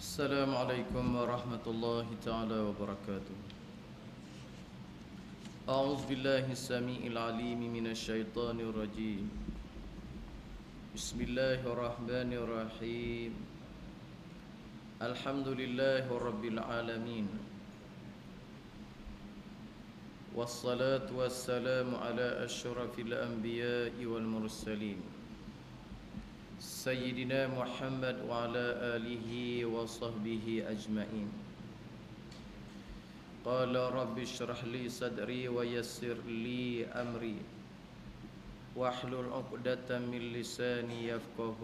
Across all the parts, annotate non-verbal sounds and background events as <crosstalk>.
السلام عليكم ورحمة الله تعالى وبركاته أعوذ بالله السميع العليم من الشيطان الرجيم بسم الله الرحمن الرحيم الحمد لله رب العالمين والصلاة والسلام على أشرف الأنبياء والمرسلين سيدنا محمد وعلى آله وصحبه أجمعين. قال رب اشرح لي صدري ويسر لي أمري واحلل عقدة من لساني يفقه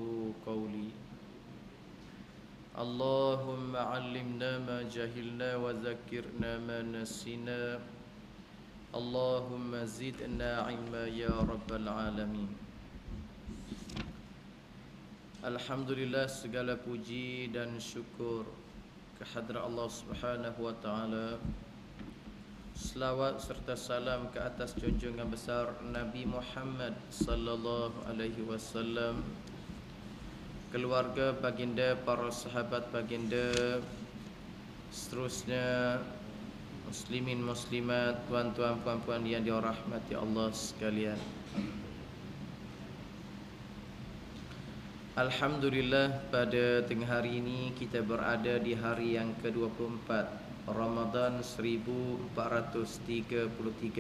قولي. اللهم علمنا ما جهلنا وذكرنا ما نسينا اللهم زدنا علما يا رب العالمين Alhamdulillah segala puji dan syukur kehadrat Allah Subhanahu wa taala. Selawat serta salam ke atas junjungan besar Nabi Muhammad sallallahu alaihi wasallam. Keluarga baginda, para sahabat baginda, seterusnya muslimin muslimat, tuan-tuan puan-puan yang dirahmati Allah sekalian. Alhamdulillah pada tengah hari ini kita berada di hari yang ke-24 Ramadan 1433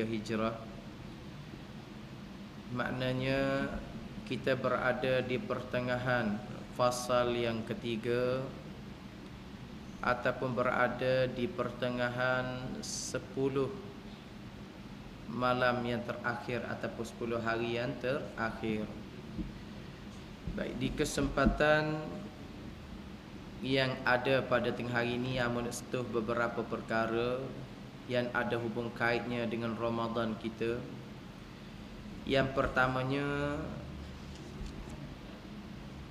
Hijrah Maknanya kita berada di pertengahan fasal yang ketiga Ataupun berada di pertengahan 10 malam yang terakhir Ataupun 10 hari yang terakhir. Baik, di kesempatan yang ada pada tengah hari ini Amun sentuh beberapa perkara yang ada hubung kaitnya dengan Ramadan kita. Yang pertamanya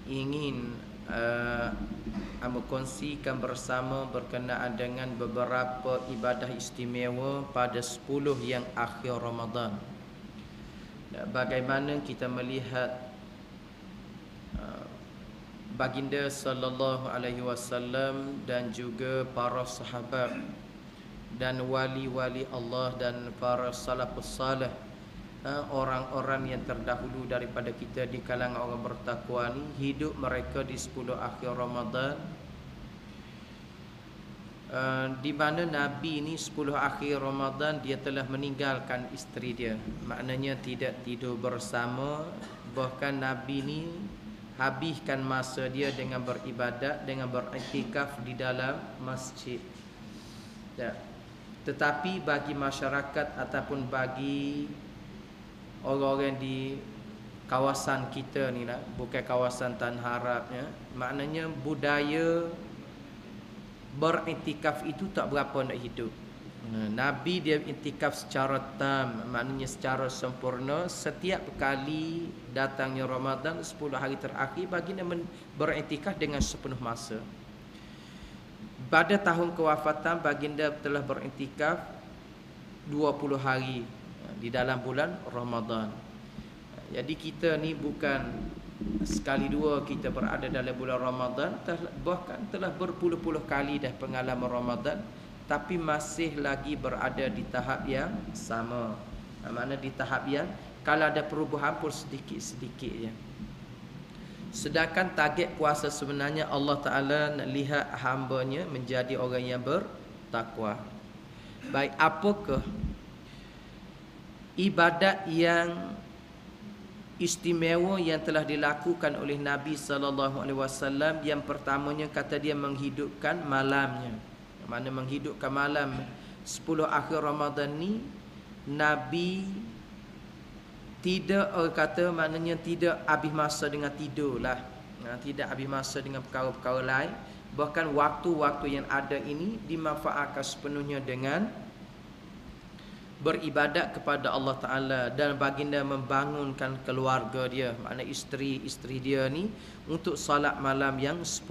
ingin uh, kongsikan bersama berkenaan dengan beberapa ibadah istimewa pada 10 yang akhir Ramadan. Bagaimana kita melihat baginda sallallahu alaihi wasallam dan juga para sahabat dan wali-wali Allah dan para salafus salih orang-orang yang terdahulu daripada kita di kalangan orang bertakwa ni hidup mereka di 10 akhir Ramadan uh, di mana Nabi ni 10 akhir Ramadan dia telah meninggalkan isteri dia maknanya tidak tidur bersama bahkan Nabi ni habiskan masa dia dengan beribadat dengan beriktikaf di dalam masjid. Ya. Tetapi bagi masyarakat ataupun bagi orang-orang di kawasan kita ni lah, bukan kawasan Tan Harap ya, maknanya budaya beriktikaf itu tak berapa nak hidup. Nabi dia intikaf secara tam Maknanya secara sempurna. Setiap kali datangnya Ramadan 10 hari terakhir Baginda berintikaf dengan sepenuh masa. Pada tahun kewafatan Baginda telah berintikaf 20 hari Di dalam bulan Ramadan Jadi kita ni bukan Sekali dua kita berada dalam bulan Ramadan Bahkan telah berpuluh-puluh kali dah pengalaman Ramadan tapi masih lagi berada di tahap yang sama. Mana di tahap yang kalau ada perubahan pun sedikit-sedikit ya. Sedangkan target puasa sebenarnya Allah Taala nak lihat hamba-Nya menjadi orang yang bertakwa. Baik apakah ibadat yang istimewa yang telah dilakukan oleh Nabi sallallahu alaihi wasallam. Yang pertamanya kata dia menghidupkan malamnya. Mana menghidupkan malam 10 akhir Ramadan ni Nabi tidak kata maknanya tidak habis masa dengan tidur lah. Ha, tidak habis masa dengan perkara-perkara lain. Bahkan waktu-waktu yang ada ini dimanfaatkan sepenuhnya dengan beribadat kepada Allah Ta'ala dan baginda membangunkan keluarga dia. Makna isteri-isteri dia ni untuk salat malam yang 10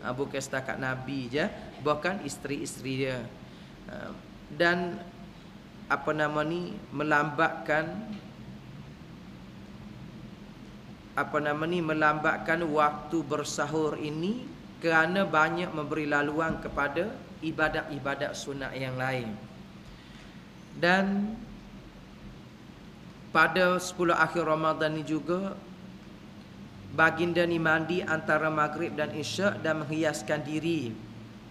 ha, bukan setakat Nabi je bahkan isteri-isteri dia. Uh, dan apa nama ni melambatkan apa nama ni melambatkan waktu bersahur ini kerana banyak memberi laluan kepada ibadat-ibadat sunat yang lain. Dan pada 10 akhir Ramadan ni juga baginda ni mandi antara maghrib dan isyak dan menghiaskan diri.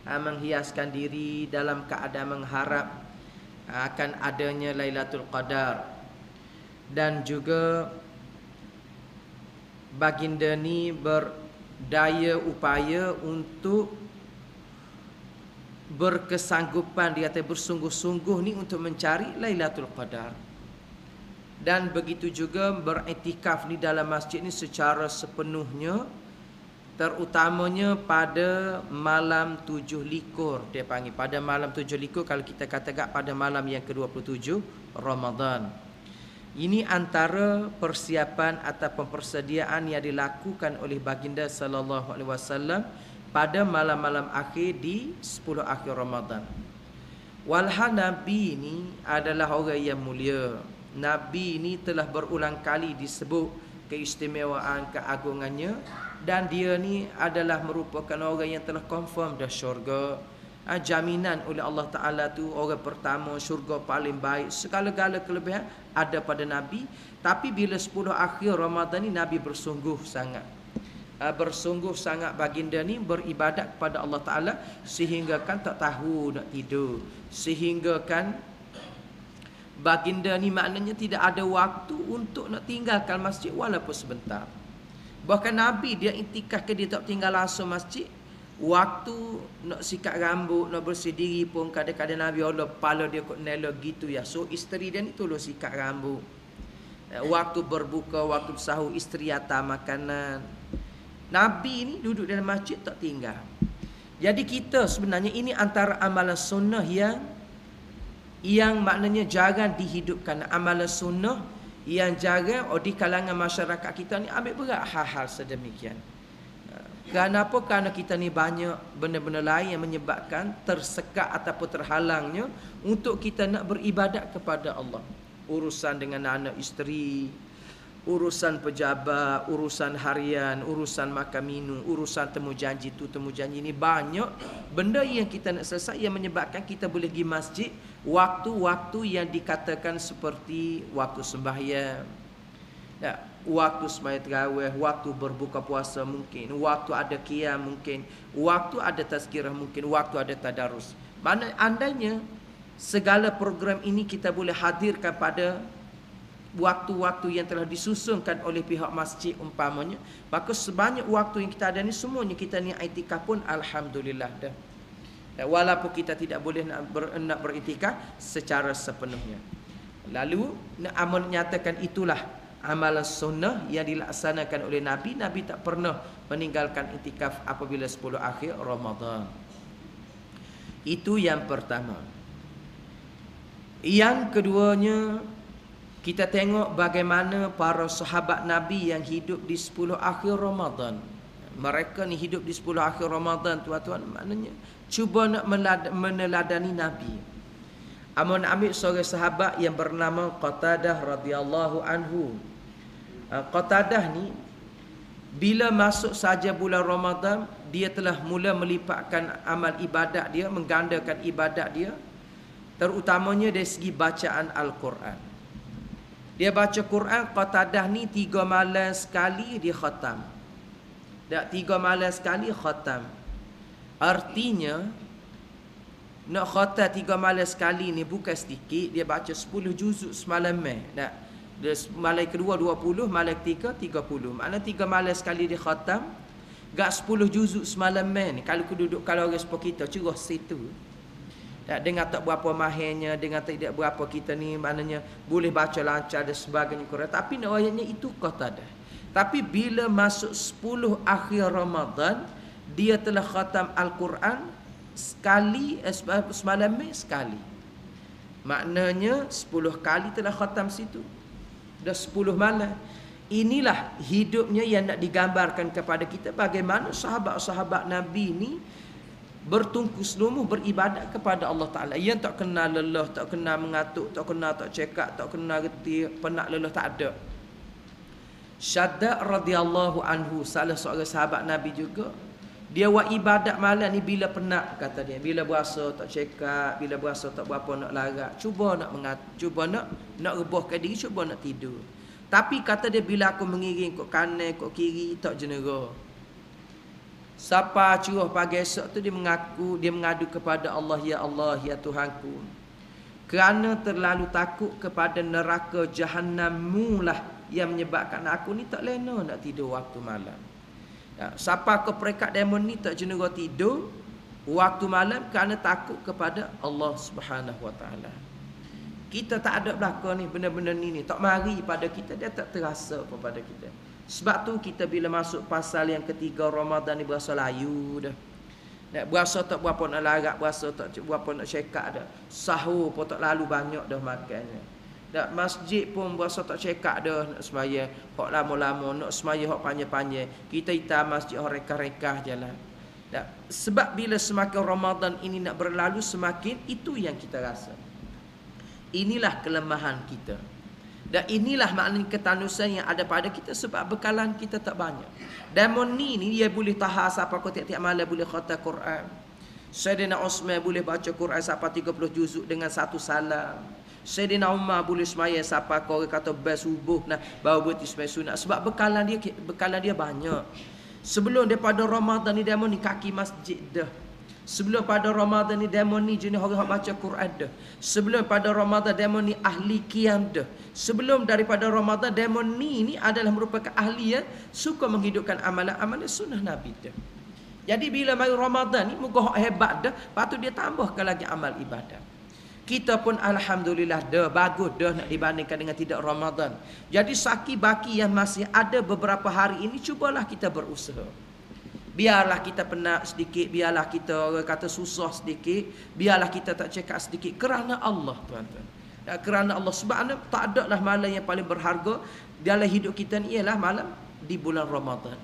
Ha, menghiaskan diri dalam keadaan mengharap akan adanya Lailatul Qadar. Dan juga baginda ni berdaya upaya untuk berkesanggupan dia kata bersungguh-sungguh ni untuk mencari Lailatul Qadar. Dan begitu juga beriktikaf ni dalam masjid ni secara sepenuhnya terutamanya pada malam tujuh likur dia panggil pada malam tujuh likur kalau kita katakan pada malam yang ke-27 Ramadan. Ini antara persiapan atau persediaan yang dilakukan oleh baginda sallallahu alaihi wasallam pada malam-malam akhir di 10 akhir Ramadan. Walha Nabi ini adalah orang yang mulia. Nabi ini telah berulang kali disebut keistimewaan keagungannya dan dia ni adalah merupakan orang yang telah confirm dah syurga ha, jaminan oleh Allah Ta'ala tu orang pertama syurga paling baik segala-gala kelebihan ada pada Nabi tapi bila 10 akhir Ramadan ni Nabi bersungguh sangat bersungguh sangat baginda ni beribadat kepada Allah Ta'ala sehingga kan tak tahu nak tidur sehingga kan baginda ni maknanya tidak ada waktu untuk nak tinggalkan masjid walaupun sebentar bahkan Nabi dia intikah ke dia tak tinggal langsung masjid Waktu nak sikat rambut, nak bersih diri pun kadang-kadang Nabi Allah pala dia kot nela gitu ya. So isteri dia ni tolong sikat rambut. Eh, waktu berbuka, waktu sahur isteri atas makanan. Nabi ni duduk dalam masjid tak tinggal. Jadi kita sebenarnya ini antara amalan sunnah yang yang maknanya jarang dihidupkan amalan sunnah yang jarang oh, di kalangan masyarakat kita ni ambil berat hal-hal sedemikian. Kenapa? Kerana kita ni banyak benda-benda lain yang menyebabkan tersekat ataupun terhalangnya untuk kita nak beribadat kepada Allah. Urusan dengan anak isteri, urusan pejabat, urusan harian, urusan makan minum, urusan temu janji tu, temu janji ni banyak benda yang kita nak selesai yang menyebabkan kita boleh pergi masjid waktu-waktu yang dikatakan seperti waktu sembahyang. Ya, waktu sembahyang tarawih, waktu berbuka puasa mungkin, waktu ada qiyam mungkin, waktu ada tazkirah mungkin, waktu ada tadarus. Mana andainya segala program ini kita boleh hadirkan pada waktu-waktu yang telah disusunkan oleh pihak masjid umpamanya, maka sebanyak waktu yang kita ada ni semuanya kita ni itikaf pun alhamdulillah dah. Dan walaupun kita tidak boleh nak, ber, nak beritikaf secara sepenuhnya. Lalu nak amal nyatakan itulah amalan sunnah yang dilaksanakan oleh Nabi Nabi tak pernah meninggalkan itikaf apabila 10 akhir Ramadan itu yang pertama yang keduanya kita tengok bagaimana para sahabat Nabi yang hidup di 10 akhir Ramadan. Mereka ni hidup di 10 akhir Ramadan tuan-tuan. Maknanya cuba nak meneladani Nabi. Amun ambil seorang sahabat yang bernama Qatadah radhiyallahu anhu. Ah, Qatadah ni bila masuk saja bulan Ramadan dia telah mula melipatkan amal ibadat dia menggandakan ibadat dia. Terutamanya dari segi bacaan al-Quran. Dia baca Quran Qatadah ni tiga malam sekali dia khatam. Tak tiga malam sekali khatam. Artinya nak khatam tiga malam sekali ni bukan sedikit dia baca 10 juzuk semalam eh. Tak malam kedua 20, malam ketiga 30. Maknanya tiga malam sekali dia khatam. Gak 10 juzuk semalam man. Kalau aku duduk kalau orang sepuluh kita curah situ. Tak dengar tak berapa mahirnya, dengar tidak berapa kita ni maknanya boleh baca lancar dan sebagainya Quran. Tapi nak ayatnya itu kata dah. Tapi bila masuk 10 akhir Ramadan, dia telah khatam Al-Quran sekali eh, semalam sekali. Maknanya 10 kali telah khatam situ dah 10 malam. Inilah hidupnya yang nak digambarkan kepada kita bagaimana sahabat-sahabat Nabi ni bertungkus lumus beribadat kepada Allah Taala. Yang tak kenal lelah, tak kenal mengatuk, tak kenal tak cekak, tak kenal reti, penat lelah tak ada. Syadda radhiyallahu anhu salah seorang sahabat Nabi juga. Dia buat ibadat malam ni bila penat kata dia. Bila berasa tak cekak, bila berasa tak berapa nak larat, cuba nak mengat, cuba nak nak rebahkan diri, cuba nak tidur. Tapi kata dia bila aku mengiring kok kanan, kok kiri, tak jenera. Siapa curah pagi esok tu dia mengaku, dia mengadu kepada Allah, Ya Allah, Ya Tuhanku. Kerana terlalu takut kepada neraka jahanammu lah yang menyebabkan aku ni tak lena nak tidur waktu malam. Ya, siapa ke perekat demon ni tak jenera tidur waktu malam kerana takut kepada Allah Subhanahu Wa Taala. Kita tak ada belaka ni benda-benda ni ni tak mari pada kita dia tak terasa kepada kita. Sebab tu kita bila masuk pasal yang ketiga Ramadan ni berasa layu dah. Nak berasa tak berapa nak larat, berasa tak berapa nak cekak dah. Sahur pun tak lalu banyak dah makannya. Dak masjid pun berasa tak cekak dah nak semaya. Hok lama-lama nak semaya hok panjang-panjang. Kita hitam masjid hok rekah-rekah jalan. Dak sebab bila semakin Ramadan ini nak berlalu semakin itu yang kita rasa. Inilah kelemahan kita. Dan inilah maknanya ketanusan yang ada pada kita sebab bekalan kita tak banyak. Demon ni ni dia boleh tahan siapa kau tiap-tiap malam boleh khatam Quran. Sayyidina Osman boleh baca Quran sampai 30 juzuk dengan satu salam. Sayyidina Umar boleh semaya siapa kau kata bas subuh nah baru buat ismai sunat sebab bekalan dia bekalan dia banyak. Sebelum daripada Ramadan ni demon ni kaki masjid dah. Sebelum pada Ramadan ni demon ni jenis orang baca Quran dah. Sebelum pada Ramadan demon ni ahli qiyam dah. Sebelum daripada Ramadan demon ni ni adalah merupakan ahli yang suka menghidupkan amalan-amalan sunnah Nabi dah. Jadi bila mari Ramadan ni muka hebat dah, patut dia tambahkan lagi amal ibadah. Kita pun alhamdulillah dah bagus dah nak dibandingkan dengan tidak Ramadan. Jadi saki baki yang masih ada beberapa hari ini cubalah kita berusaha. Biarlah kita penat sedikit, biarlah kita orang kata susah sedikit, biarlah kita tak cekak sedikit kerana Allah tuan-tuan. Ya, kerana Allah sebab anda tak ada lah malam yang paling berharga dalam hidup kita ni ialah malam di bulan Ramadan.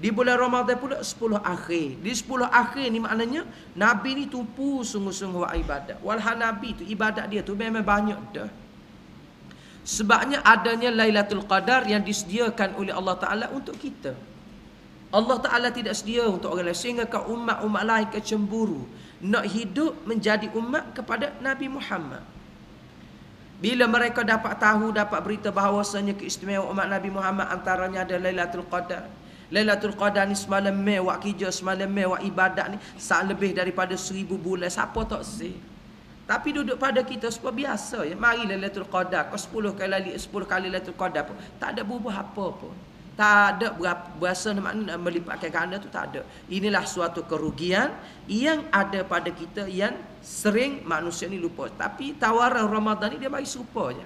Di bulan Ramadan pula 10 akhir. Di 10 akhir ni maknanya Nabi ni tumpu sungguh-sungguh ibadat. Walhal Nabi tu ibadat dia tu memang banyak dah. Sebabnya adanya Lailatul Qadar yang disediakan oleh Allah Taala untuk kita. Allah Ta'ala tidak sedia untuk orang lain Sehingga ke umat-umat lain kecemburu Nak hidup menjadi umat kepada Nabi Muhammad Bila mereka dapat tahu Dapat berita bahawasanya keistimewaan umat Nabi Muhammad Antaranya ada Lailatul Qadar Lailatul Qadar ni semalam mewah kerja Semalam mewah ibadat ni Saat lebih daripada seribu bulan Siapa tak sih tapi duduk pada kita sebab biasa ya. Mari Lailatul Qadar. Kau sepuluh kali, sepuluh kali Lailatul Qadar pun. Tak ada berubah apa pun. Tak ada berasa makna melipatkan ganda tu tak ada. Inilah suatu kerugian yang ada pada kita yang sering manusia ni lupa. Tapi tawaran Ramadan ni dia bagi serupa je.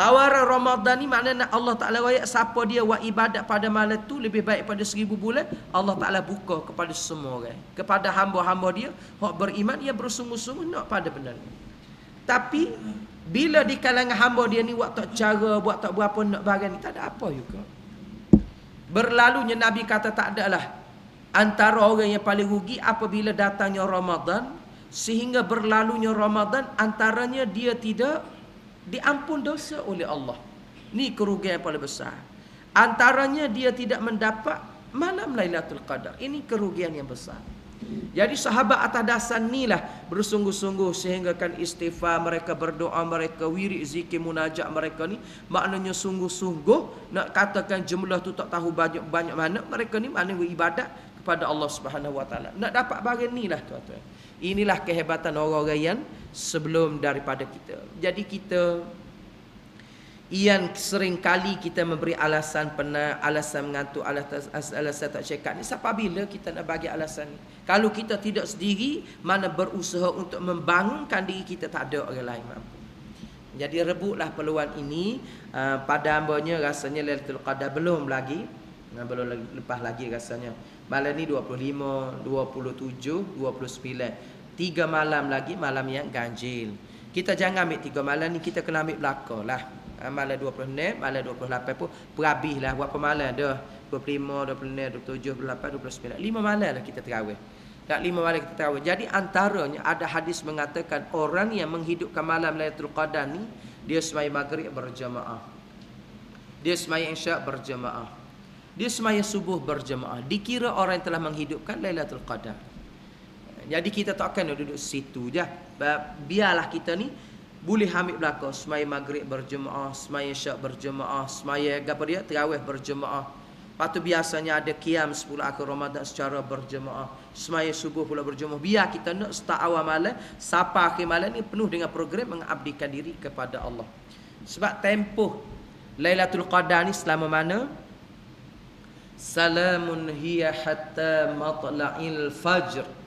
Tawaran Ramadan ni maknanya Allah Ta'ala wayak siapa dia buat ibadat pada malam tu lebih baik pada seribu bulan. Allah Ta'ala buka kepada semua orang. Kepada hamba-hamba dia. Yang beriman, ia bersungguh-sungguh nak pada benar. Tapi bila di kalangan hamba dia ni buat tak cara, buat tak berapa nak barang ni, tak ada apa juga. Berlalunya Nabi kata tak adalah antara orang yang paling rugi apabila datangnya Ramadan sehingga berlalunya Ramadan antaranya dia tidak diampun dosa oleh Allah. Ni kerugian yang paling besar. Antaranya dia tidak mendapat malam Lailatul Qadar. Ini kerugian yang besar. Jadi sahabat atas dasar ni lah bersungguh-sungguh sehingga kan istighfar mereka berdoa mereka wirid zikir munajat mereka ni maknanya sungguh-sungguh nak katakan jumlah tu tak tahu banyak-banyak mana mereka ni maknanya beribadat kepada Allah Subhanahu Wa Taala. Nak dapat bagian ni lah tuan-tuan. Inilah kehebatan orang-orang yang sebelum daripada kita. Jadi kita yang sering kali kita memberi alasan pernah alasan mengantuk alasan, alasan tak cekap ni. Siapa bila kita nak bagi alasan ni? Kalau kita tidak sendiri mana berusaha untuk membangunkan diri kita tak ada orang lain mampu. Jadi rebutlah peluang ini. Uh, pada hambanya rasanya Lailatul Qadar belum lagi. Uh, belum lagi, lepas lagi rasanya. Malam ni 25 27 29 tiga malam lagi malam yang ganjil. Kita jangan ambil tiga malam ni kita kena ambil belakang lah malam 26, malam 28 pun berhabis lah berapa malam dah 25, 26, 27, 28, 29 5 malam lah kita terawih Tak lima malam kita tarawih. Jadi antaranya ada hadis mengatakan orang yang menghidupkan malam Lailatul Qadar ni dia sembahyang maghrib berjamaah. Dia sembahyang isyak berjamaah. Dia sembahyang subuh berjamaah. Dikira orang yang telah menghidupkan Lailatul Qadar. Jadi kita tak akan duduk situ je. Biarlah kita ni boleh ambil belakang sembahyang maghrib berjemaah, sembahyang syak berjemaah, sembahyang apa dia? Tarawih berjemaah. Lepas tu biasanya ada kiam 10 akhir Ramadan secara berjemaah. Semaya subuh pula berjemaah. Biar kita nak start awal malam. Sampai akhir malam ni penuh dengan program mengabdikan diri kepada Allah. Sebab tempoh Lailatul Qadar ni selama mana? Salamun hiya hatta matla'il fajr.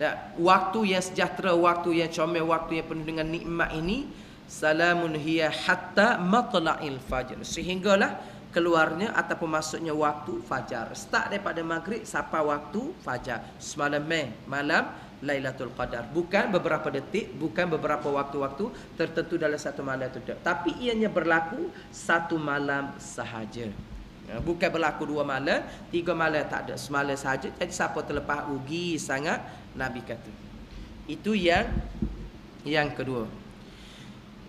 Ya, waktu yang sejahtera, waktu yang comel, waktu yang penuh dengan nikmat ini salamun hiya hatta matla'il fajr. Sehinggalah keluarnya ataupun masuknya waktu fajar. Start daripada maghrib sampai waktu fajar. Semalam meh, malam Lailatul Qadar. Bukan beberapa detik, bukan beberapa waktu-waktu tertentu dalam satu malam itu. Tapi ianya berlaku satu malam sahaja. Ya, bukan berlaku dua malam, tiga malam tak ada. Semalam sahaja. Jadi siapa terlepas ugi sangat Nabi kata. Itu yang yang kedua.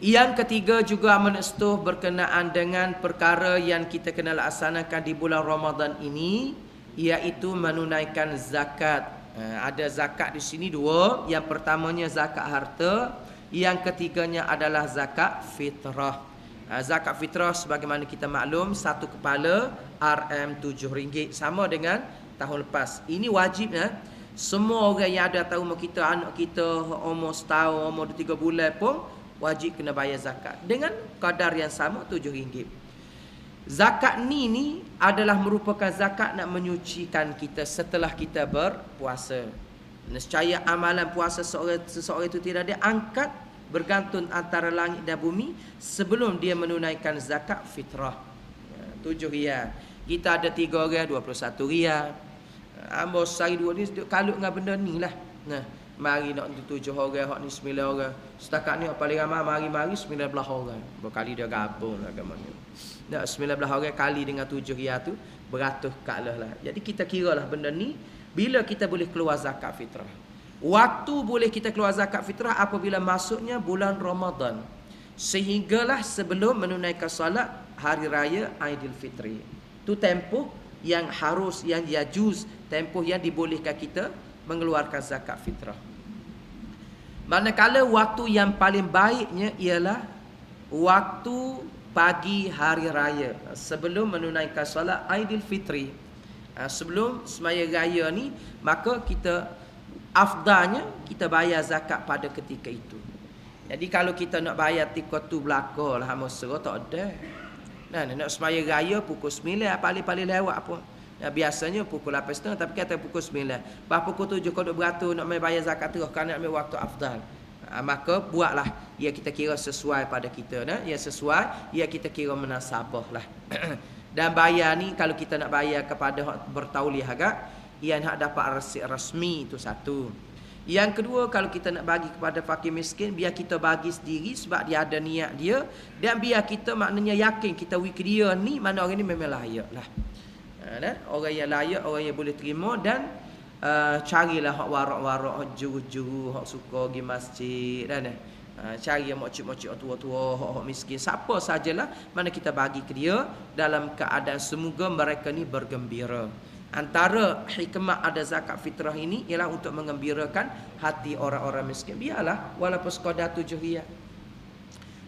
Yang ketiga juga menestuh berkenaan dengan perkara yang kita kena laksanakan di bulan Ramadan ini iaitu menunaikan zakat. Eh, ada zakat di sini dua. Yang pertamanya zakat harta, yang ketiganya adalah zakat fitrah. Eh, zakat fitrah sebagaimana kita maklum satu kepala RM7 sama dengan tahun lepas. Ini wajib ya. Semua orang yang ada tahu rumah kita, anak kita, umur setahun, umur tiga bulan pun wajib kena bayar zakat. Dengan kadar yang sama tujuh ringgit. Zakat ni ni adalah merupakan zakat nak menyucikan kita setelah kita berpuasa. Nescaya amalan puasa seseorang, seseorang itu tidak diangkat bergantung antara langit dan bumi sebelum dia menunaikan zakat fitrah. Ya, tujuh riyal. Kita ada tiga orang, dua puluh satu riyal. Ambo sehari dua ni kalut dengan benda ni lah. Nah, mari nak tujuh orang, hak ni sembilan orang. Setakat ni paling ramai mari-mari sembilan belah orang. Berkali dia gabung lah agama ni. Nak sembilan belah orang kali dengan tujuh ria tu beratus kalah lah. Jadi kita kira lah benda ni bila kita boleh keluar zakat fitrah. Waktu boleh kita keluar zakat fitrah apabila masuknya bulan Ramadan. Sehinggalah sebelum menunaikan salat hari raya Aidilfitri. Tu tempoh yang harus yang yajuz tempoh yang dibolehkan kita mengeluarkan zakat fitrah. Manakala waktu yang paling baiknya ialah waktu pagi hari raya sebelum menunaikan solat Aidilfitri. Ha, sebelum semaya raya ni maka kita afdalnya kita bayar zakat pada ketika itu. Jadi kalau kita nak bayar tikar tu belakang lah masa tak ada. Nah, nak semaya raya pukul 9 paling-paling lewat apa. Ya, biasanya pukul 8.30 tapi kata pukul 9. Bah pukul 7 kau duk beratur nak mai bayar zakat terus nak ambil waktu afdal. Ha, maka buatlah ya kita kira sesuai pada kita nah. Ya sesuai ya kita kira menasabah lah. <clears throat> Dan bayar ni kalau kita nak bayar kepada bertauliah agak yang hak dapat rasmi itu satu. Yang kedua kalau kita nak bagi kepada fakir miskin biar kita bagi sendiri sebab dia ada niat dia dan biar kita maknanya yakin kita wik dia ni mana orang ni memang layak lah. Ha, orang yang layak orang yang boleh terima dan uh, carilah hak warak-warak hak juru-juru hak suka pergi masjid dan uh, cari yang makcik-makcik tua-tua hak, hak miskin siapa sajalah mana kita bagi ke dia dalam keadaan semoga mereka ni bergembira. Antara hikmah ada zakat fitrah ini ialah untuk mengembirakan hati orang-orang miskin. Biarlah walaupun sekadar tujuh riyal.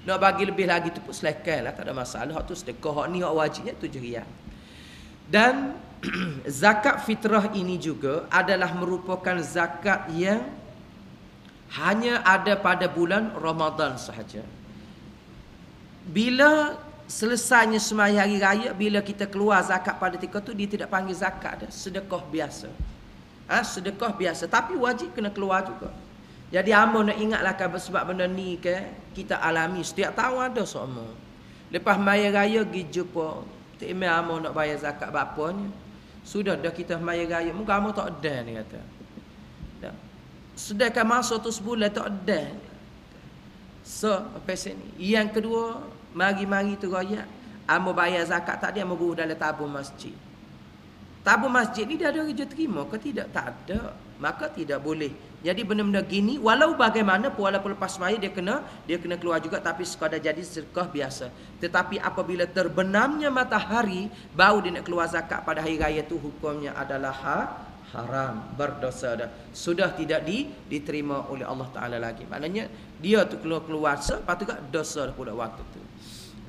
Nak bagi lebih lagi tu pun selekai lah. Tak ada masalah. Hak tu sedekah. Hak ni hak wajibnya tujuh riyal. Dan <clears throat> zakat fitrah ini juga adalah merupakan zakat yang hanya ada pada bulan Ramadan sahaja. Bila selesainya semaya hari raya bila kita keluar zakat pada ketika tu dia tidak panggil zakat dah sedekah biasa. Ha, sedekah biasa. Tapi wajib kena keluar juga. Jadi amo nak ingatlah kan sebab benda ni ke kita alami. Setiap tahun ada semua lepas maya raya pergi jumpa. Tak email amo nak bayar zakat bapanya sudah dah kita maya raya. Muka amo tak ada ni kata. Sedangkan masa tu sebulan tak ada. So apa ni? Yang kedua Mari-mari tu raya. Amo bayar zakat tak dia mau dalam tabung masjid. Tabung masjid ni dia ada kerja terima ke tidak? Tak ada. maka tidak boleh. Jadi benda-benda gini walau bagaimana walaupun lepas semaya dia kena dia kena keluar juga tapi sekadar jadi sedekah biasa. Tetapi apabila terbenamnya matahari baru dia nak keluar zakat pada hari raya tu hukumnya adalah ha, haram berdosa dah. Sudah tidak di, diterima oleh Allah Taala lagi. Maknanya dia tu keluar keluar sepatut dosa pula waktu tu.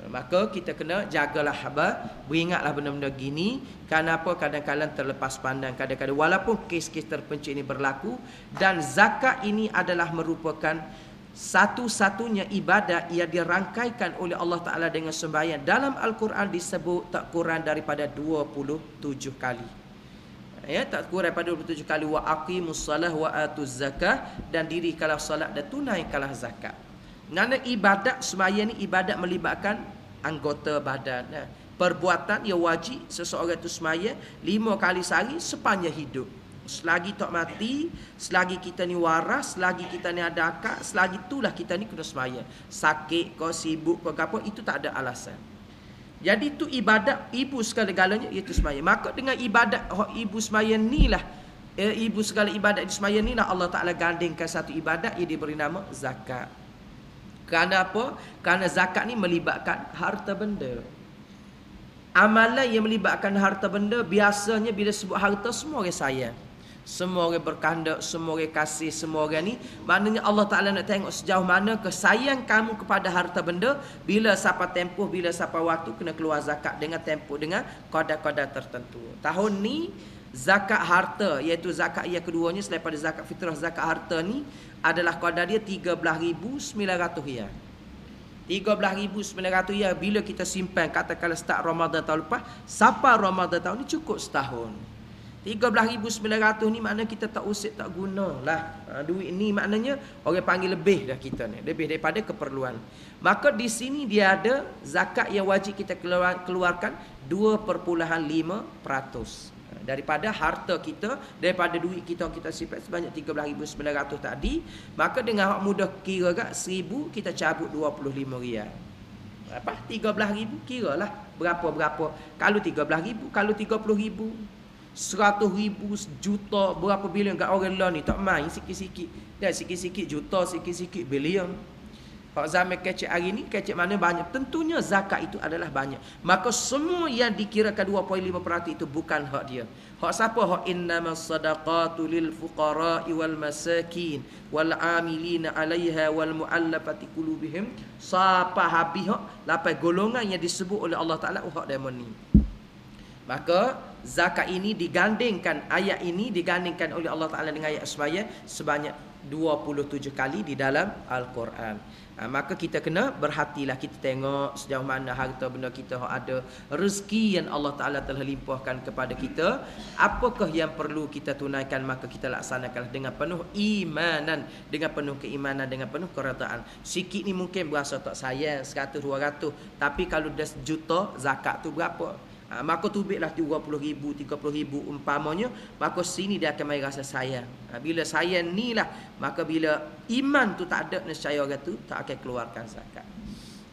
Maka kita kena jagalah haba Beringatlah benda-benda gini. Kenapa kadang-kadang terlepas pandang Kadang-kadang. Walaupun kes-kes terpencil ini berlaku Dan zakat ini adalah merupakan Satu-satunya ibadat Yang dirangkaikan oleh Allah Ta'ala dengan sembahyang. Dalam Al-Quran disebut tak kurang daripada 27 kali. Ya, tak kurang daripada 27 kali. Wa aqimus salah wa atuz zakah. Dan diri kalah salat dan tunai kalah zakat. Nana ibadat sembahyang ni ibadat melibatkan anggota badan. Ya. Perbuatan yang wajib seseorang itu semaya lima kali sehari sepanjang hidup. Selagi tak mati, selagi kita ni waras, selagi kita ni ada akal, selagi itulah kita ni kena semaya. Sakit kau sibuk kau apa, itu tak ada alasan. Jadi itu ibadat ibu segala-galanya iaitu semaya. Maka dengan ibadat ibu semaya ni lah, eh, ibu segala ibadat di semaya ni lah Allah Ta'ala gandingkan satu ibadat yang diberi nama zakat. Kerana apa? Kerana zakat ni melibatkan harta benda. Amalan yang melibatkan harta benda biasanya bila sebut harta semua orang sayang. Semua orang berkandak, semua orang kasih, semua orang ni. Maknanya Allah Ta'ala nak tengok sejauh mana kesayang kamu kepada harta benda. Bila siapa tempoh, bila siapa waktu kena keluar zakat dengan tempoh, dengan kodar-kodar tertentu. Tahun ni zakat harta iaitu zakat yang keduanya selain pada zakat fitrah zakat harta ni adalah kadar dia 13,900 riyal. 13,900 riyal bila kita simpan katakanlah start Ramadan tahun lepas sampai Ramadan tahun ni cukup setahun. 13,900 ni maknanya kita tak usik tak guna lah. Ha, duit ni maknanya orang panggil lebih dah kita ni. Lebih daripada keperluan. Maka di sini dia ada zakat yang wajib kita keluarkan 2.5% daripada harta kita daripada duit kita kita simpan sebanyak 13900 tadi maka dengan hak mudah kira gak 1000 kita cabut 25 riyal apa 13000 kiralah berapa berapa kalau 13000 kalau 30000 Seratus ribu, juta, berapa bilion kat orang lain ni tak main sikit-sikit. Dan sikit-sikit juta, sikit-sikit bilion. Kalau zaman kecil hari ini, kecil mana banyak. Tentunya zakat itu adalah banyak. Maka semua yang dikirakan 2.5% itu bukan hak dia. Hak siapa? Hak innama sadaqatu lil fuqara'i wal masakin wal amilina 'alaiha wal mu'allafati qulubihim. Siapa habis hak lapai golongan yang disebut oleh Allah Taala hak demon ni. Maka zakat ini digandingkan ayat ini digandingkan oleh Allah Taala dengan ayat sebaya sebanyak 27 kali di dalam Al-Quran. Ha, maka kita kena berhatilah kita tengok sejauh mana harta benda kita ada rezeki yang Allah Taala telah limpahkan kepada kita. Apakah yang perlu kita tunaikan? Maka kita laksanakan dengan penuh imanan dengan penuh keimanan dengan penuh keredaan sikit ni mungkin berasa tak sayang 100 200 tapi kalau dah sejuta zakat tu berapa Ha, maka tubiklah 30 ribu, 30 ribu umpamanya. Maka sini dia akan main rasa sayang. Ha, bila sayang ni lah. Maka bila iman tu tak ada, nescaya orang tu tak akan keluarkan zakat.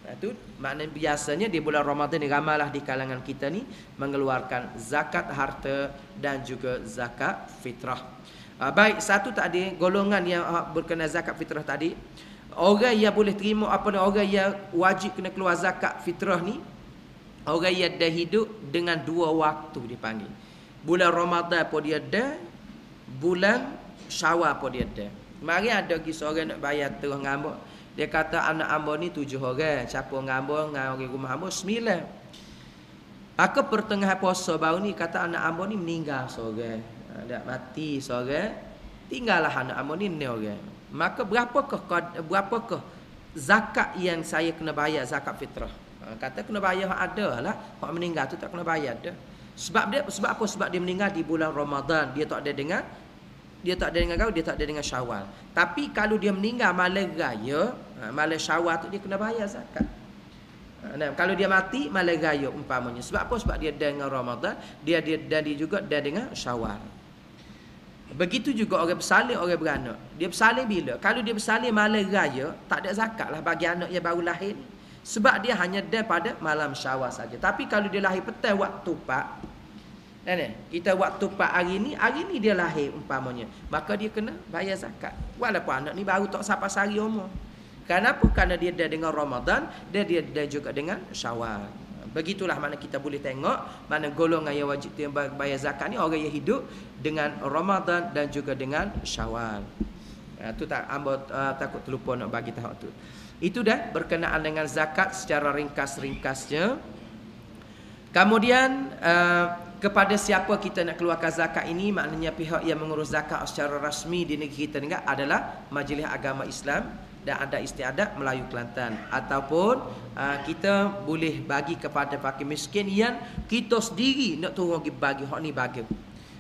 Ha, maknanya biasanya di bulan Ramadan ni ramalah di kalangan kita ni mengeluarkan zakat harta dan juga zakat fitrah. Ha, baik, satu tadi golongan yang berkenaan zakat fitrah tadi. Orang yang boleh terima apa ni orang yang wajib kena keluar zakat fitrah ni Orang yang dah hidup dengan dua waktu dipanggil. Bulan Ramadan pun dia ada, bulan Syawal pun dia ada. Mari ada lagi seorang nak bayar terus ngambuk. Dia kata anak ambo ni tujuh orang. Siapa ngambuk dengan orang rumah ambo sembilan. Maka pertengahan puasa baru ni kata anak ambo ni meninggal seorang. Ada mati seorang. Tinggallah anak ambo ni ni orang. Maka berapakah berapakah zakat yang saya kena bayar zakat fitrah? Ha, kata kena bayar hak ada lah. Hak meninggal tu tak kena bayar dah. Sebab dia sebab apa? Sebab dia meninggal di bulan Ramadan. Dia tak ada dengan dia tak ada dengan kau, dia tak ada dengan Syawal. Tapi kalau dia meninggal malam raya, ha, malam Syawal tu dia kena bayar zakat. Ha, nah, kalau dia mati malam raya umpamanya. Sebab apa? Sebab dia dengan Ramadan, dia dia dan dia juga dia dengan Syawal. Begitu juga orang bersalin, orang beranak. Dia bersalin bila? Kalau dia bersalin malam raya, tak ada zakat lah bagi anak yang baru lahir. Sebab dia hanya ada pada malam syawal saja. Tapi kalau dia lahir petang waktu pak, Kan kita waktu pak hari ni, hari ni dia lahir umpamanya. Maka dia kena bayar zakat. Walaupun anak ni baru tak sampai sehari umur. Kenapa? Kerana dia dah dengan Ramadan, dia dia, dia juga dengan Syawal. Begitulah mana kita boleh tengok mana golongan yang wajib yang bayar zakat ni orang yang hidup dengan Ramadan dan juga dengan Syawal. Ha, tu tak amba uh, takut terlupa nak bagi tahu tu. Itu dah berkenaan dengan zakat secara ringkas-ringkasnya. Kemudian uh, kepada siapa kita nak keluarkan zakat ini maknanya pihak yang mengurus zakat secara rasmi di negeri kita ni adalah Majlis Agama Islam dan ada istiadat Melayu Kelantan ataupun uh, kita boleh bagi kepada fakir miskin yang kita sendiri nak turun bagi hak ni bagi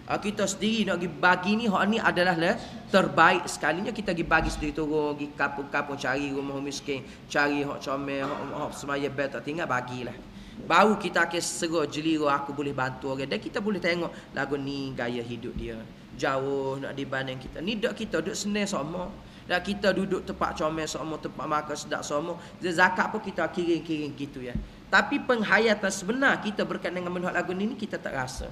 uh, kita sendiri nak pergi bagi ni hak ni adalah lah, terbaik sekalinya kita pergi bagi sendiri turun pergi kapung-kapung cari rumah miskin cari hak comel hak, hak semaya bet tinggal bagilah Baru kita akan serah jeliru aku boleh bantu orang. Dan kita boleh tengok lagu ni gaya hidup dia. Jauh nak dibanding kita. Ni dok kita duduk senang sama. Dan kita duduk tempat comel sama, tempat makan sedap sama. Zakat pun kita kiring-kiring gitu ya. Tapi penghayatan sebenar kita berkaitan dengan menurut lagu ni, kita tak rasa.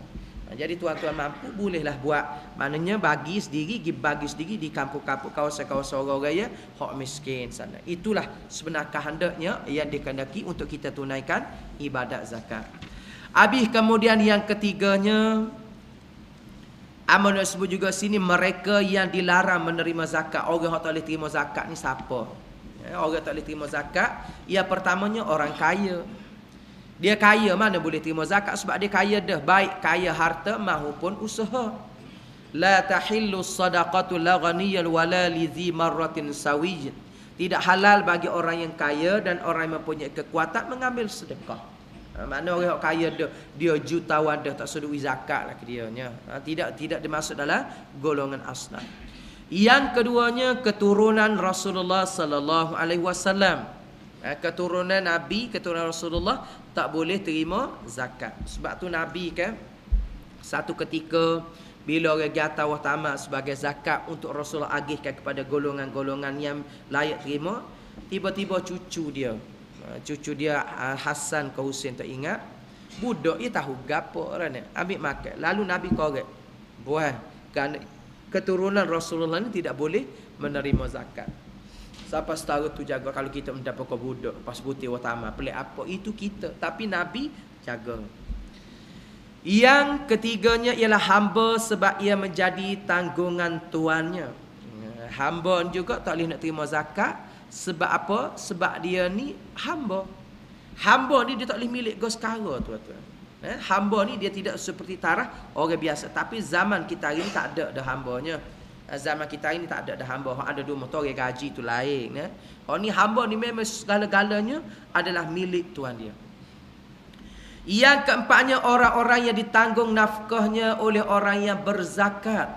Jadi tuan-tuan mampu bolehlah buat maknanya bagi sendiri bagi sendiri di kampung-kampung kawasan-kawasan orang raya hak miskin sana. Itulah sebenar kehendaknya yang dikehendaki untuk kita tunaikan ibadat zakat. Habis kemudian yang ketiganya Amal sebut juga sini mereka yang dilarang menerima zakat. Orang yang tak boleh terima zakat ni siapa? Ya, orang tak boleh terima zakat. Yang pertamanya orang kaya. Dia kaya mana boleh terima zakat sebab dia kaya dah baik kaya harta maupun usaha. La tahillu sadaqatu la ghaniyyan wala li dhi marratin sawij. Tidak halal bagi orang yang kaya dan orang yang mempunyai kekuatan mengambil sedekah. Ha, mana orang yang kaya dia, dia jutawan dah tak sedut zakat lah dia nya. Ha, tidak tidak dimasuk dalam golongan asnaf. Yang keduanya keturunan Rasulullah sallallahu alaihi wasallam. Ha, keturunan Nabi, keturunan Rasulullah tak boleh terima zakat. Sebab tu Nabi kan satu ketika bila orang jatah wa tamat sebagai zakat untuk Rasulullah agihkan kepada golongan-golongan yang layak terima, tiba-tiba cucu dia, ha, cucu dia ha, Hasan ke Husain tak ingat, budak dia tahu gapo orang ambil makan. Lalu Nabi korek, buah kan keturunan Rasulullah ni tidak boleh menerima zakat. Siapa setara tu jaga kalau kita mendapat kau budak pas putih utama pelik apa itu kita tapi nabi jaga. Yang ketiganya ialah hamba sebab ia menjadi tanggungan tuannya. Hamba juga tak boleh nak terima zakat sebab apa? Sebab dia ni hamba. Hamba ni dia tak boleh milik gos kara tuan-tuan. Eh, hamba ni dia tidak seperti tarah orang biasa tapi zaman kita hari ni tak ada dah hambanya zaman kita ini tak ada dah hamba hak ada dua motor gaji tu lain ya. Hak ni hamba ni memang segala-galanya adalah milik tuan dia. Yang keempatnya orang-orang yang ditanggung nafkahnya oleh orang yang berzakat.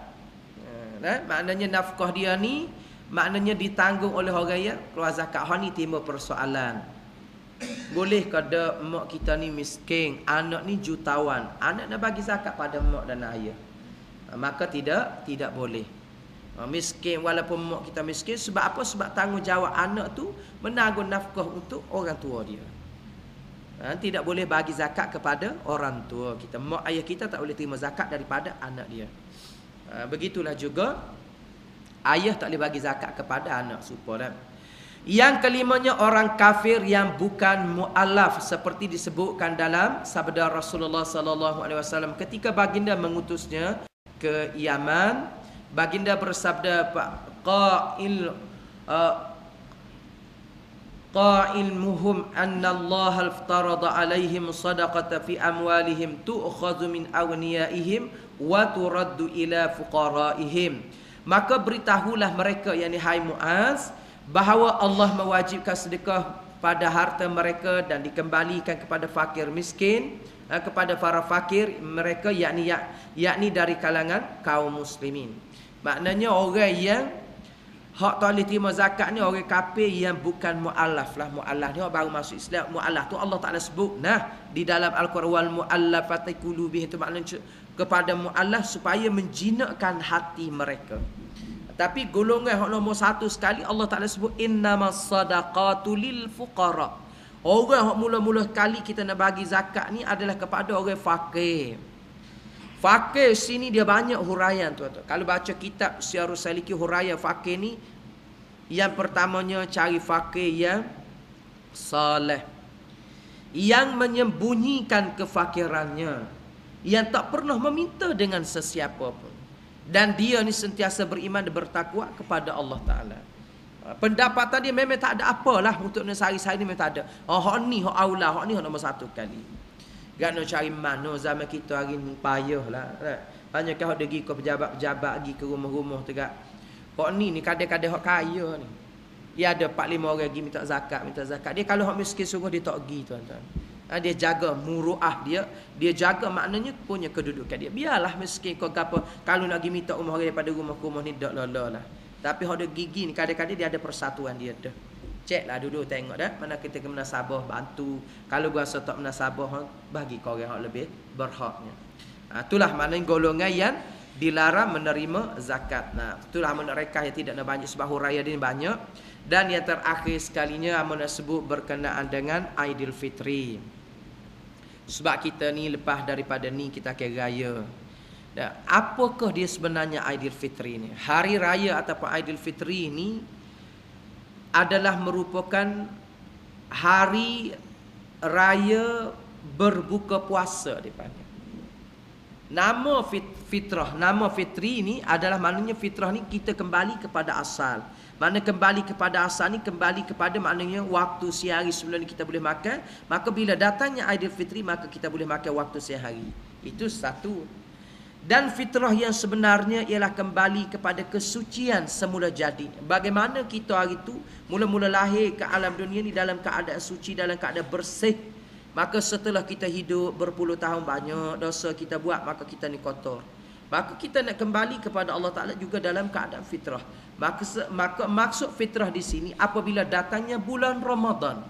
Ya, maknanya nafkah dia ni maknanya ditanggung oleh orang yang keluar zakat. Hak ni timbul persoalan. Boleh kada mak kita ni miskin, anak ni jutawan, anak nak bagi zakat pada mak dan ayah. Maka tidak tidak boleh. Ha, miskin walaupun mak kita miskin sebab apa? Sebab tanggungjawab anak tu menanggung nafkah untuk orang tua dia. Ha, tidak boleh bagi zakat kepada orang tua kita. Mak ayah kita tak boleh terima zakat daripada anak dia. Ha, begitulah juga ayah tak boleh bagi zakat kepada anak supaya. Yang kelimanya orang kafir yang bukan mualaf seperti disebutkan dalam sabda Rasulullah sallallahu alaihi wasallam ketika baginda mengutusnya ke Yaman Baginda bersabda qail uh, qail muhum anna Allah aftarada alaihim sadaqata fi amwalihim tu'khadhu min aghniyaihim wa turaddu ila fuqaraihim. Maka beritahulah mereka yakni hai Muaz bahawa Allah mewajibkan sedekah pada harta mereka dan dikembalikan kepada fakir miskin uh, kepada para fakir mereka yakni yakni dari kalangan kaum muslimin Maknanya orang yang hak tak boleh terima zakat ni orang kafir yang bukan muallaf lah. Muallaf ni orang baru masuk Islam. Muallaf tu Allah Taala sebut nah di dalam Al-Quran wal muallafati qulubihim itu maknanya kepada muallaf supaya menjinakkan hati mereka. Tapi golongan hak nombor satu sekali Allah Taala sebut innamas sadaqatu lil fuqara. Orang hak mula-mula kali kita nak bagi zakat ni adalah kepada orang fakir. Fakir sini dia banyak huraian tuan-tuan. Kalau baca kitab Syiarus Saliki huraian fakir ni yang pertamanya cari fakir yang saleh. Yang menyembunyikan kefakirannya. Yang tak pernah meminta dengan sesiapa pun. Dan dia ni sentiasa beriman dan bertakwa kepada Allah Ta'ala. Pendapatan dia memang tak ada apalah untuk nak sehari-hari ni memang tak ada. Oh, hak ni, hak aula, hak ni, hak nombor satu kali. Gak nak cari mana zaman kita hari ni payah lah. Banyak kau pergi ke pejabat-pejabat pergi ke rumah-rumah tu gak. Kok ni ni kadang-kadang hak kaya ni. Dia ada 4 5 orang pergi minta zakat, minta zakat. Dia kalau hak miskin sungguh dia tak pergi tuan-tuan. Ha, dia jaga muruah dia, dia jaga maknanya punya kedudukan dia. Biarlah miskin kau gapo kalau nak pergi minta rumah daripada rumah rumah ni dak lala lah. Tapi hak dia gigi ni kadang-kadang dia ada persatuan dia dah. Cek lah dulu tengok dah mana kita kena sabah bantu. Kalau berasa tak menasabah bagi kau orang lebih berhaknya. Ha, itulah maknanya golongan yang dilarang menerima zakat. Nah, itulah mereka yang tidak nak banyak sebab raya ini banyak. Dan yang terakhir sekalinya amun sebut berkenaan dengan Aidilfitri. Sebab kita ni lepas daripada ni kita akan raya. Dan apakah dia sebenarnya Aidilfitri ni? Hari raya ataupun Aidilfitri ni adalah merupakan hari raya berbuka puasa dipanggil. Nama fit, fitrah, nama fitri ini adalah maknanya fitrah ni kita kembali kepada asal. Mana kembali kepada asal ni kembali kepada maknanya waktu sehari sebelum ni kita boleh makan, maka bila datangnya Aidilfitri maka kita boleh makan waktu sehari. Itu satu. Dan fitrah yang sebenarnya ialah kembali kepada kesucian semula jadi. Bagaimana kita hari itu mula-mula lahir ke alam dunia ni dalam keadaan suci, dalam keadaan bersih. Maka setelah kita hidup berpuluh tahun banyak dosa kita buat, maka kita ni kotor. Maka kita nak kembali kepada Allah Ta'ala juga dalam keadaan fitrah. Maka, maka maksud fitrah di sini apabila datangnya bulan Ramadan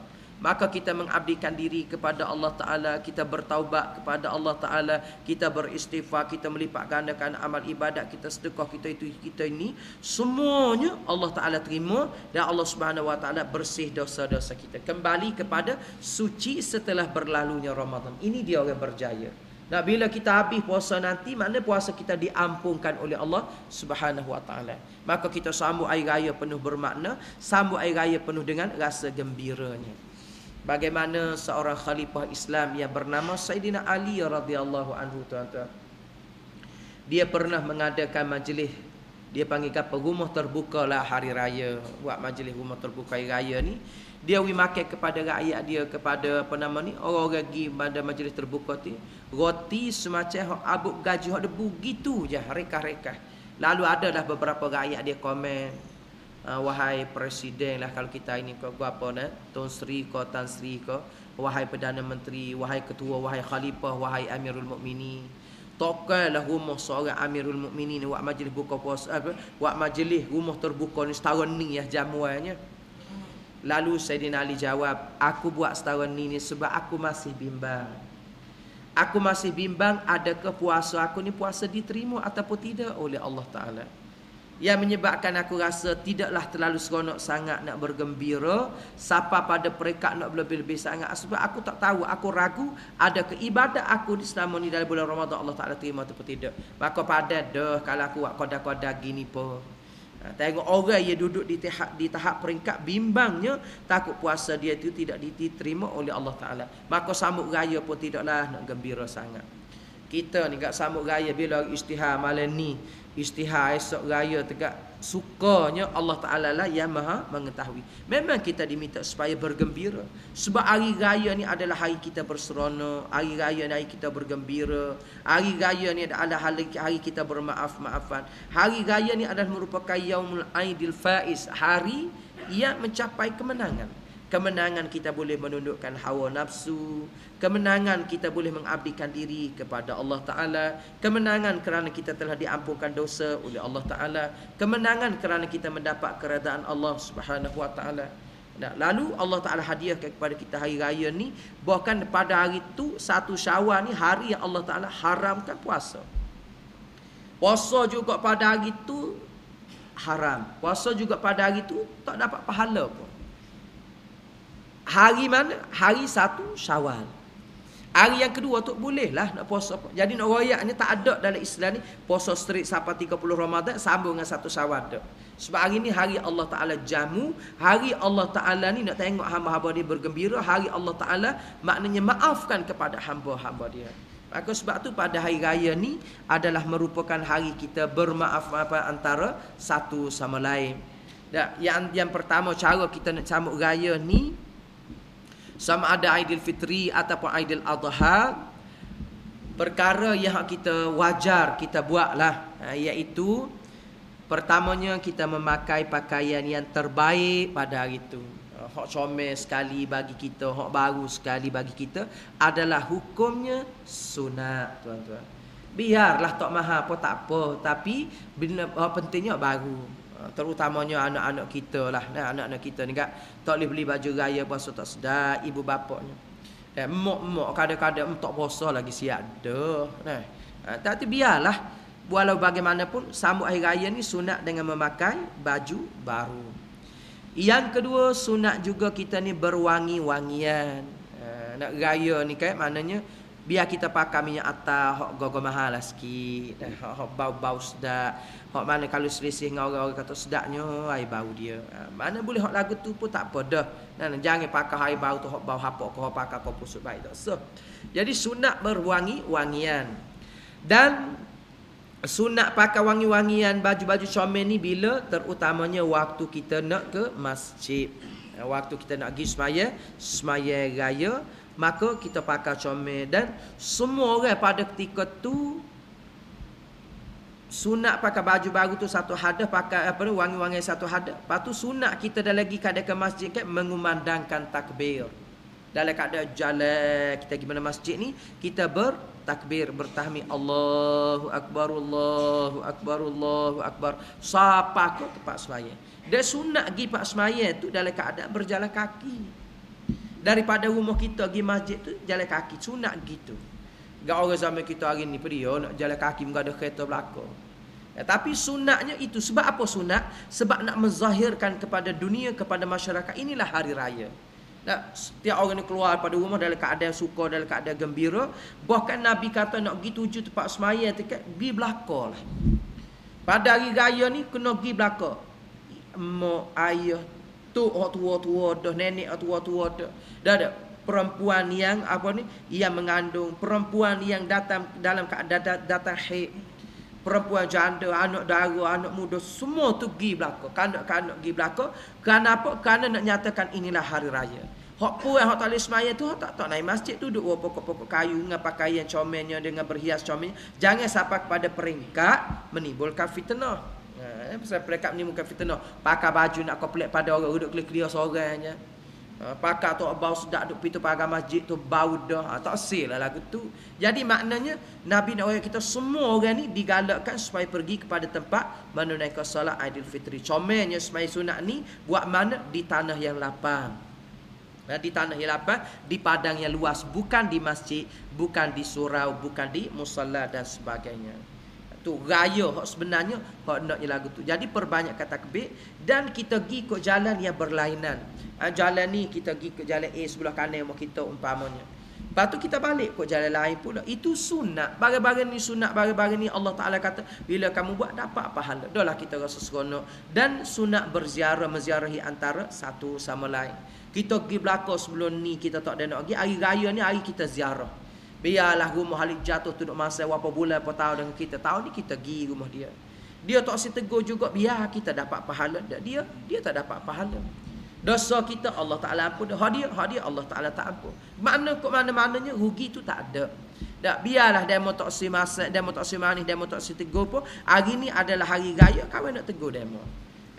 maka kita mengabdikan diri kepada Allah Taala kita bertaubat kepada Allah Taala kita beristighfar kita melipat gandakan amal ibadat kita sedekah kita itu kita ini semuanya Allah Taala terima dan Allah Subhanahu Wa Taala bersih dosa-dosa kita. Kembali kepada suci setelah berlalunya Ramadan. Ini dia orang berjaya. Nah bila kita habis puasa nanti makna puasa kita diampunkan oleh Allah Subhanahu wa taala. Maka kita sambut air raya penuh bermakna, sambut air raya penuh dengan rasa gembiranya bagaimana seorang khalifah Islam yang bernama Saidina Ali radhiyallahu anhu tuan-tuan. Dia pernah mengadakan majlis. Dia panggil apa rumah terbuka lah hari raya. Buat majlis rumah terbuka hari raya ni. Dia wi kepada rakyat dia kepada apa nama ni orang-orang pergi pada majlis terbuka tu. Roti semacam abuk gaji hak debu gitu je reka-reka lalu ada adalah beberapa rakyat dia komen uh, wahai presiden lah kalau kita ini kau apa nak? Tun Sri ko Tan Sri ko wahai perdana menteri wahai ketua wahai khalifah wahai amirul mukminin. Tokallah rumah seorang amirul mukminin buat majlis buka puasa apa? Buat majlis rumah terbuka ni setahun ni ya jamuannya. Lalu Saidina Ali jawab aku buat setahun ni ni sebab aku masih bimbang. Aku masih bimbang adakah puasa aku ni puasa diterima ataupun tidak oleh Allah taala yang menyebabkan aku rasa tidaklah terlalu seronok sangat nak bergembira siapa pada peringkat nak lebih-lebih sangat. Sebab aku tak tahu aku ragu ada keibadat aku di selama ni dalam bulan Ramadan Allah Taala terima atau tidak. Maka pada dah kalau aku buat koda-koda gini pun. Ha, tengok orang yang duduk di tahap di tahap peringkat bimbangnya takut puasa dia itu tidak diterima oleh Allah Taala. Maka sambut raya pun tidaklah nak gembira sangat kita ni kat sambut raya bila istihar malam ni. Istihar esok raya tegak sukanya Allah Ta'ala lah yang maha mengetahui. Memang kita diminta supaya bergembira. Sebab hari raya ni adalah hari kita berseronok hari raya ni hari kita bergembira hari raya ni adalah hari kita bermaaf-maafan. Hari raya ni adalah merupakan yaumul aidil faiz hari yang mencapai kemenangan kemenangan kita boleh menundukkan hawa nafsu. Kemenangan kita boleh mengabdikan diri kepada Allah taala. Kemenangan kerana kita telah diampunkan dosa oleh Allah taala. Kemenangan kerana kita mendapat keredaan Allah Subhanahu wa taala. Lalu Allah taala hadiahkan kepada kita hari raya ni bahkan pada hari itu satu Syawal ni hari yang Allah taala haramkan puasa. Puasa juga pada hari itu haram. Puasa juga pada hari itu tak dapat pahala pun Hari mana? Hari satu syawal. Hari yang kedua tu bolehlah nak puasa. Jadi nak royak ni tak ada dalam Islam ni puasa strict sampai 30 Ramadan sambung dengan satu Syawal tak. Sebab hari ni hari Allah Taala jamu, hari Allah Taala ni nak tengok hamba-hamba dia bergembira, hari Allah Taala maknanya maafkan kepada hamba-hamba dia. Maka sebab tu pada hari raya ni adalah merupakan hari kita bermaaf apa antara satu sama lain. Yang yang pertama cara kita nak sambut raya ni sama ada Aidilfitri ataupun Aidil Adha perkara yang kita wajar kita buatlah. Ha, iaitu pertamanya kita memakai pakaian yang terbaik pada hari itu. Ha, hak comel sekali bagi kita hak baru sekali bagi kita adalah hukumnya sunat tuan-tuan. Biarlah tak mahal apa tak apa tapi bila pentingnya baru terutamanya anak-anak kita lah anak-anak kita ni kan tak boleh beli baju raya puasa tak sedar ibu bapaknya. Dan mak-mak kadang-kadang tak puasa lagi siap ada nah ha, tapi biarlah. Walau bagaimanapun sambut hari raya ni sunat dengan memakai baju baru. Yang kedua sunat juga kita ni berwangi-wangian. Nak raya ni kan maknanya biar kita pakai minyak atas hok gogo mahal lah sikit hok bau-bau sedap Hak mana kalau selisih dengan orang-orang kata sedapnya air bau dia. Ha, mana boleh hak lagu tu pun tak apa dah. Nah, jangan pakai air bau tu hak bau hapok kau pakai kau pusut baik tak. So, jadi sunat berwangi wangian. Dan sunat pakai wangi-wangian baju-baju comel ni bila terutamanya waktu kita nak ke masjid. Ha, waktu kita nak pergi semaya, semaya raya, maka kita pakai comel dan semua orang pada ketika tu sunat pakai baju baru tu satu hadah pakai apa ni wangi-wangi satu hadah lepas tu sunat kita dah lagi kada ke masjid kan mengumandangkan takbir. Dalam keadaan jalan kita pergi mana masjid ni kita bertakbir bertahmid Allahu akbar Allahu akbar Allahu akbar. Siapa ke tempat semaya dan sunat pergi pak semaya tu dalam keadaan berjalan kaki daripada rumah kita pergi masjid tu jalan kaki sunat gitu Gak orang zaman kita hari ni pergi oh, nak jalan kaki enggak ada kereta belakang. Ya, tapi sunatnya itu sebab apa sunat? Sebab nak menzahirkan kepada dunia kepada masyarakat inilah hari raya. Nah, setiap orang ni keluar pada rumah dalam keadaan suka, dalam keadaan gembira. Bahkan Nabi kata nak pergi tuju tempat semaya, pergi belakang lah. Pada hari raya ni, kena pergi belakang. Mak, ayah, tu, orang tua-tua dah, nenek tua-tua dah. Dah, dah perempuan yang apa ni yang mengandung perempuan yang datang dalam keadaan datang haid perempuan janda anak dara anak muda semua tu pergi belaka kanak-kanak pergi belaka kerana apa? Kerana nak nyatakan inilah hari raya. Hak puan hak tak semaya tu hak tak tak naik masjid tu duduk pokok-pokok kayu dengan pakaian comelnya dengan berhias comelnya. Jangan sampai kepada peringkat menimbulkan fitnah Ha, pasal peringkat menimbulkan fitnah pakai baju nak kau pelik pada orang duduk kelir-kelir seorangnya Ha, pakar tu bau sedap duk pintu pagar masjid tu bau dah. Ha, tak sil lah lagu tu. Jadi maknanya Nabi nak kita semua orang ni digalakkan supaya pergi kepada tempat menunaikan solat Aidilfitri. Comelnya semai sunat ni buat mana di tanah yang lapang. Ha, di tanah yang lapang, di padang yang luas, bukan di masjid, bukan di surau, bukan di musalla dan sebagainya tu raya hak sebenarnya hak naknya lagu tu. Jadi perbanyak kata kebik dan kita pergi ke jalan yang berlainan. Ha, jalan ni kita pergi ke jalan A sebelah kanan mau kita umpamanya. Lepas tu kita balik ke jalan lain pula. Itu sunat. Barang-barang ni sunat barang-barang ni Allah Taala kata bila kamu buat dapat pahala. Dahlah kita rasa seronok. Dan sunat berziarah menziarahi antara satu sama lain. Kita pergi belakang sebelum ni kita tak ada nak pergi hari raya ni hari kita ziarah Biarlah rumah Halik jatuh tu duk masa berapa bulan apa tahun dengan kita. Tahun ni kita pergi rumah dia. Dia tak si tegur juga biar kita dapat pahala. Dia dia tak dapat pahala. Dosa kita Allah Taala ampun. Hak dia, hak dia Allah Taala tak ampun. Mana kok mana-mananya rugi tu tak ada. Tak biarlah demo tak si masa, demo tak si manis, demo tak si tegur pun. Hari ni adalah hari raya, kawan nak tegur demo.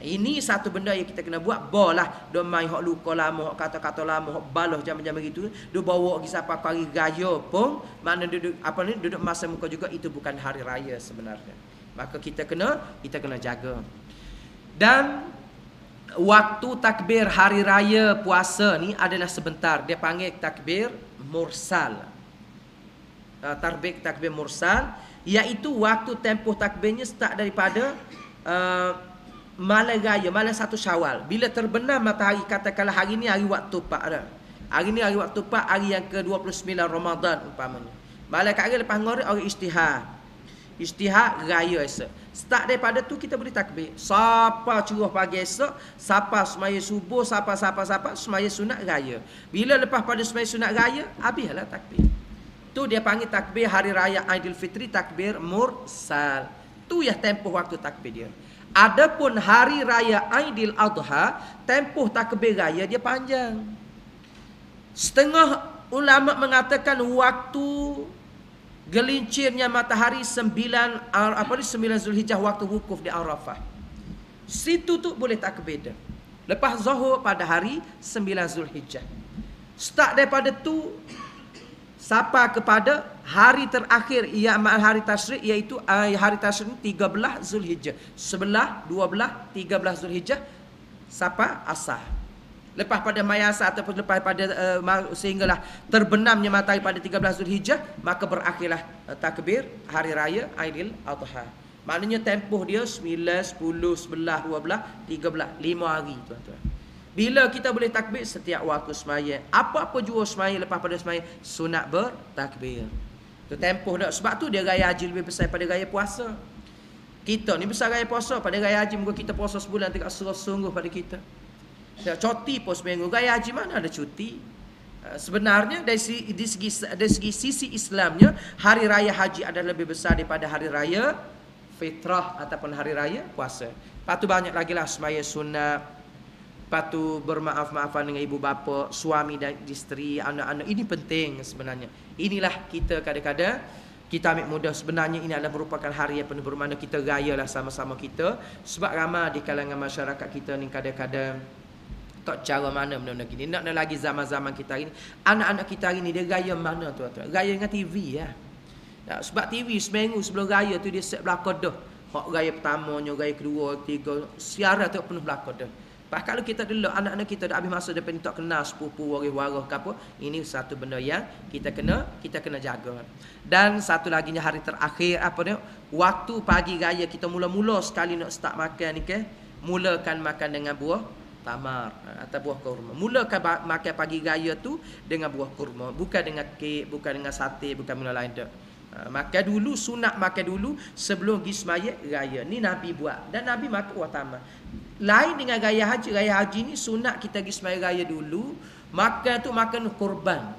Ini satu benda yang kita kena buat. Bolah. Dia main hak luka lama, hak kata-kata lama, hak baloh jam-jam begitu. Dia bawa pergi siapa pagi gaya pun. Mana duduk, apa ni, duduk masa muka juga. Itu bukan hari raya sebenarnya. Maka kita kena, kita kena jaga. Dan waktu takbir hari raya puasa ni adalah sebentar. Dia panggil takbir mursal. Uh, takbir, takbir mursal. Iaitu waktu tempoh takbirnya start daripada... Uh, malam raya, malam satu syawal. Bila terbenam matahari, katakanlah hari ni hari waktu pak. Hari ni hari waktu pak hari yang ke-29 Ramadan umpamanya. Malam kat hari lepas ngorek orang istihad. Istihad raya esok. Start daripada tu kita boleh takbir. Siapa curuh pagi esok, siapa semaya subuh, siapa siapa siapa semaya sunat raya. Bila lepas pada semaya sunat raya, habislah takbir. Tu dia panggil takbir hari raya Aidilfitri takbir mursal. Tu ya tempoh waktu takbir dia. Adapun hari raya Aidil Adha, tempoh takbir raya dia panjang. Setengah ulama mengatakan waktu gelincirnya matahari sembilan apa ni sembilan Zulhijjah waktu wukuf di Arafah. Situ tu boleh takbir dah. Lepas zuhur pada hari sembilan Zulhijjah. Start daripada tu sampai kepada hari terakhir ia hari tasyrik iaitu uh, hari tasyrik 13 Zulhijjah. Sebelah, dua belah, tiga belah Zulhijjah sampai asar. Lepas pada mayasa ataupun lepas pada uh, sehinggalah terbenamnya matahari pada 13 Zulhijjah, maka berakhirlah uh, takbir hari raya Aidil Adha. Maknanya tempoh dia 9, 10, 11, 12, 13, 5 hari tuan-tuan. Bila kita boleh takbir setiap waktu semaya, apa-apa jua semaya lepas pada semaya, sunat bertakbir. Tu tempoh dah sebab tu dia raya haji lebih besar pada raya puasa. Kita ni besar raya puasa pada raya haji muka kita puasa sebulan tidak sungguh pada kita. Ya, cuti pun seminggu. Gaya haji mana ada cuti? Uh, sebenarnya dari segi, dari segi, dari segi sisi Islamnya, hari raya haji adalah lebih besar daripada hari raya fitrah ataupun hari raya puasa. Lepas tu banyak lagi lah semaya sunnah. Lepas tu bermaaf-maafan dengan ibu bapa, suami dan isteri, anak-anak. Ini penting sebenarnya. Inilah kita kadang-kadang kita ambil mudah sebenarnya ini adalah merupakan hari yang penuh bermakna kita rayalah sama-sama kita sebab ramai di kalangan masyarakat kita ni kadang-kadang tak cara mana benda-benda gini. Nak nak lagi zaman-zaman kita hari ni. Anak-anak kita hari ni dia gaya mana tuan-tuan? Gaya dengan TV ya. Nah, sebab TV seminggu sebelum raya tu dia set belakang dah. Hak gaya pertamanya, gaya kedua, tiga. Siara tu penuh belakang dah. Pak kalau kita dulu anak-anak kita dah habis masa depan tak kenal sepupu waris-waris ke apa, ini satu benda yang kita kena kita kena jaga. Dan satu lagi hari terakhir apa dia? Waktu pagi raya kita mula-mula sekali nak start makan ni ke, mulakan makan dengan buah tamar atau buah kurma. Mulakan makan pagi raya tu dengan buah kurma, bukan dengan kek, bukan dengan sate, bukan mula lain dak. Ha, makan dulu sunat makan dulu sebelum pergi semaya raya. Ni Nabi buat dan Nabi makan buah tamar. Lain dengan raya haji, raya haji ni sunat kita pergi semaya raya dulu, makan tu makan kurban.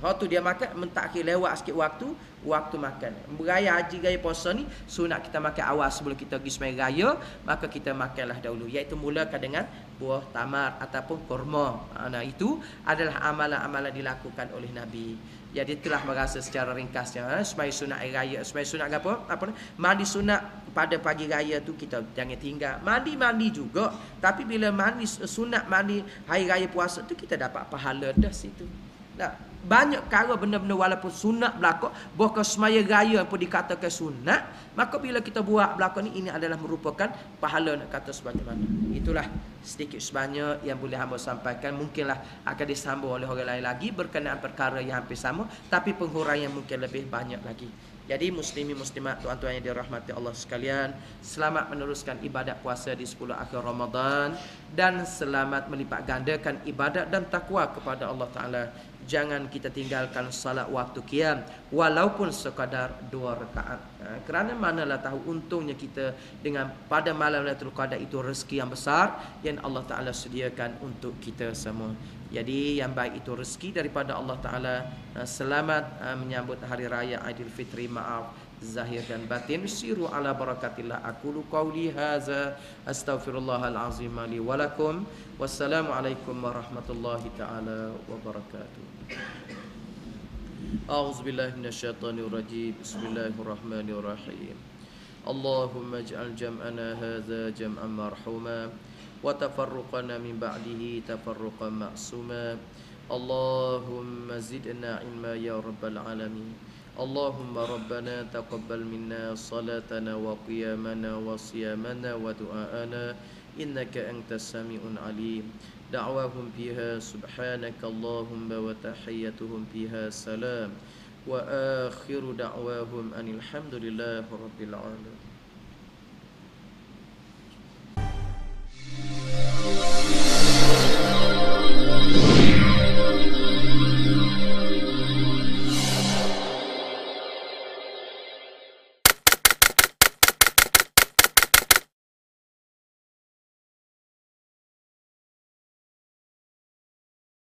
Waktu dia makan mentakhir lewat sikit waktu waktu makan. Beraya haji gaya puasa ni sunat kita makan awal sebelum kita pergi sembahyang raya, maka kita makanlah dahulu iaitu mulakan dengan buah tamar ataupun kurma. Ha, nah itu adalah amalan-amalan dilakukan oleh Nabi. Jadi telah merasa secara ringkasnya ha, sembahyang sunat air raya, sembahyang sunat apa? Apa? Mandi sunat pada pagi raya tu kita jangan tinggal. Mandi-mandi juga, tapi bila mandi sunat mandi hari raya puasa tu kita dapat pahala dah situ. Nah, banyak perkara benda-benda walaupun sunat berlaku bahkan semaya raya pun dikatakan sunat. Maka bila kita buat berlaku ni ini adalah merupakan pahala nak kata sebanyak mana. Itulah sedikit sebanyak yang boleh hamba sampaikan. Mungkinlah akan disambung oleh orang lain lagi berkenaan perkara yang hampir sama tapi penghuraian mungkin lebih banyak lagi. Jadi muslimi muslimat tuan-tuan yang dirahmati Allah sekalian, selamat meneruskan ibadat puasa di 10 akhir Ramadan dan selamat melipat gandakan ibadat dan takwa kepada Allah Taala jangan kita tinggalkan salat waktu qiyam walaupun sekadar dua rakaat. Ha, kerana manalah tahu untungnya kita dengan pada malam Lailatul Qadar itu rezeki yang besar yang Allah Taala sediakan untuk kita semua. Jadi yang baik itu rezeki daripada Allah Taala. Ha, selamat ha, menyambut hari raya Aidilfitri maaf zahir dan batin siru ala barakatillah aqulu qawli hadza astaghfirullahal azim li wa lakum wassalamu alaikum warahmatullahi taala wabarakatuh أعوذ بالله من الشيطان الرجيم بسم الله الرحمن الرحيم اللهم اجعل جمعنا هذا جمعا مرحوما وتفرقنا من بعده تفرقا معصوما اللهم زدنا علما يا رب العالمين اللهم ربنا تقبل منا صلاتنا وقيامنا وصيامنا ودعاءنا إنك أنت السميع العليم دعواهم فيها سبحانك اللهم وتحيتهم فيها سلام وآخر دعواهم أن الحمد لله رب العالمين